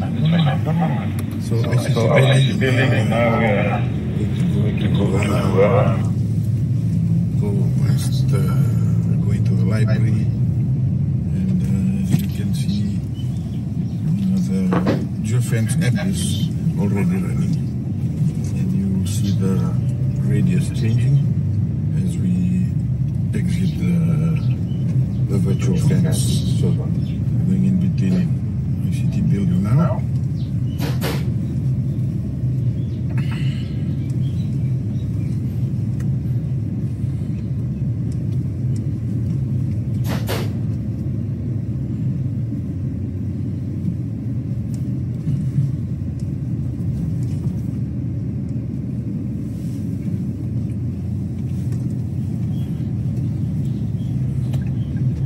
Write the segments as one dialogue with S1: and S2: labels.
S1: So anticipating now we are going to go to uh, go west, uh, going to the library, and uh, as you can see, the geofence app is already running, and you will see the radius changing as we exit the, the virtual fence. So going in between ICT building now.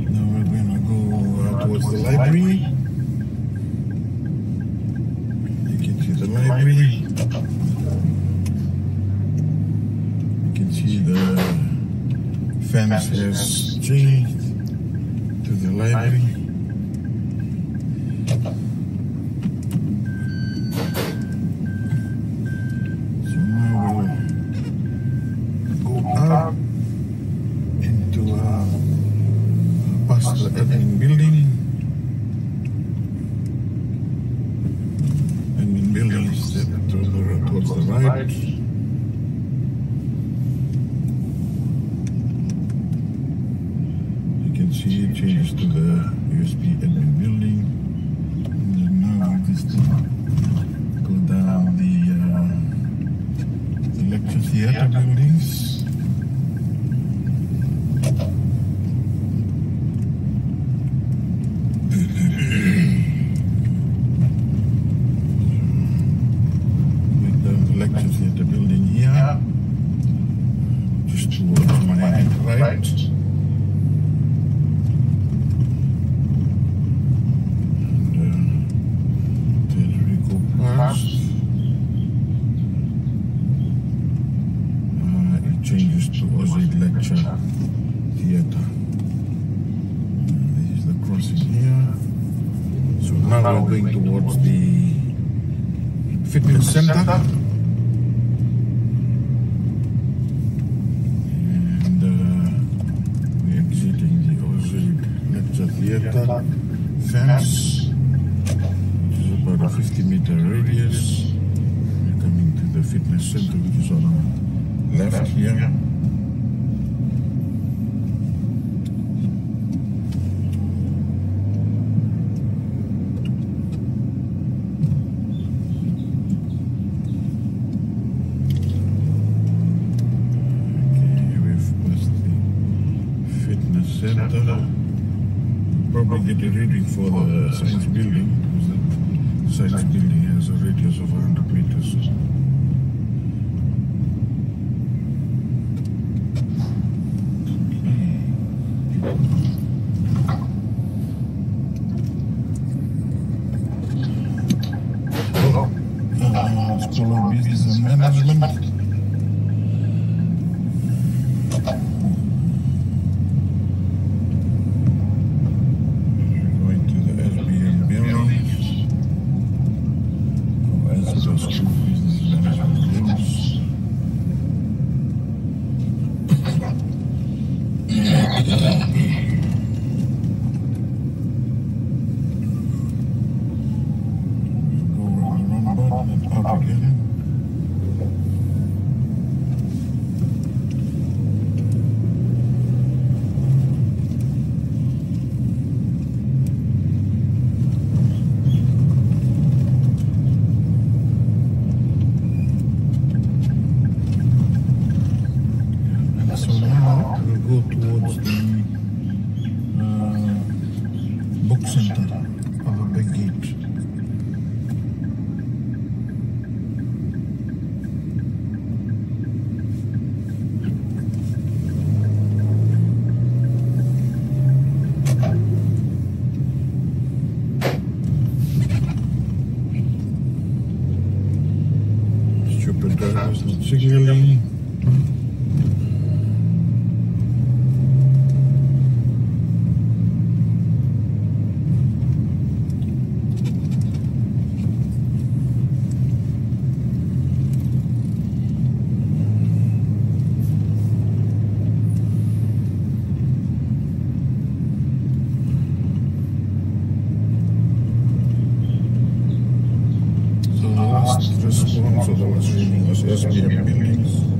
S1: Now we're gonna go uh, towards the library. You can see the library. You can see the fence has changed to the library. You can see it changes to the USP admin building. And then now we just go down the, uh, the lecture theater buildings. with the lecture theater building here, just towards my right. And uh, as we go past, uh, it changes to Ozzy Lecture Theater. Uh, this is the crossing here. So now we're going towards the fitness And uh, we're exiting the Ozzy Lecture Theater fence, which is about a 50 meter radius. We're coming to the fitness center, which is on the left here. Fitness center. Probably get a reading for the science building because the science building has a radius of 100 meters. Uh, and Management. Going to the SBM building. Oh, as the School of Business and Management buildings. Go around the roundabout and up again. And so we'll go towards the uh, book center of a big gate. buildings, so there was.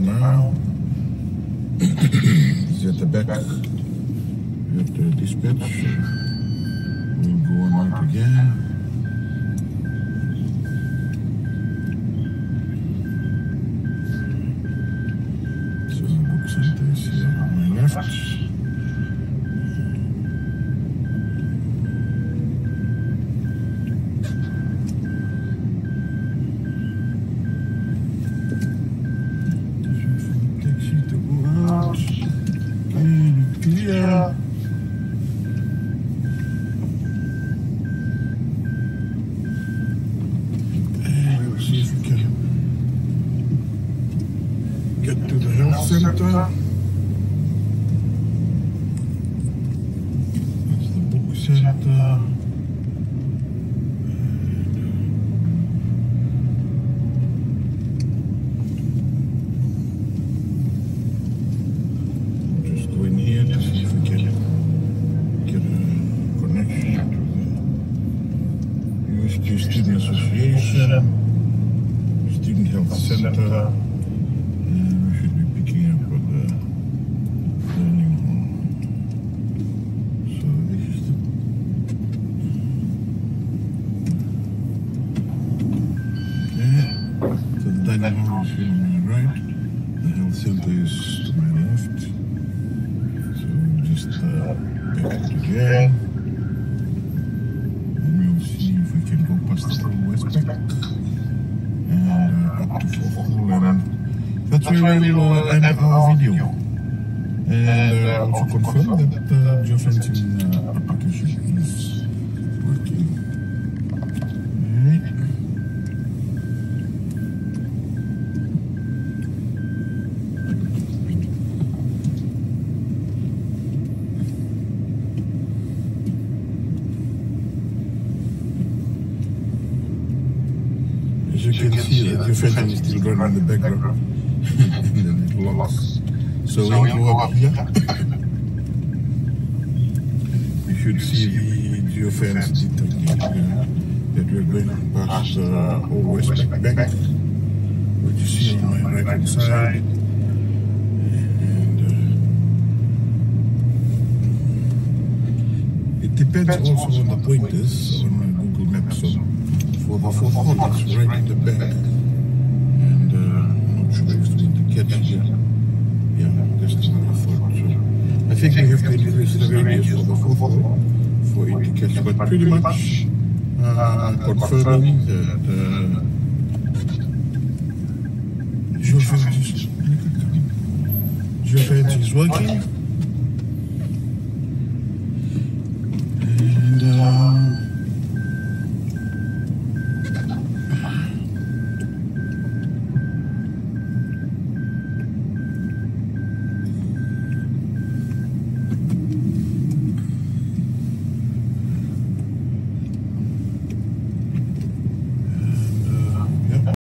S1: Now. it's at the back at the dispatch. We'll go on out again. Get to the health center. That's the book center. Is on my right. The health center is to my left. So just uh, back it again. And we'll see if we can go past the Westpac and uh, up to Fort and that's where we will uh, end our video. And uh, also confirm that the geofencing uh, application is working. Alright. As you can see, the geofencing is still running in the background. and then it locks. So when you go up here, you should see the geofence detecting uh, that we're going past the Old Westpac Bank, which you see on my right hand side. And uh, it depends also on the pointers on uh, Google Maps. So for the hall, it's right in the back. Yeah. Yeah, that's another thought too. I think we have been increase the radius for the football for it to catch, but pretty much uh, confirming that uh, geofence, is working.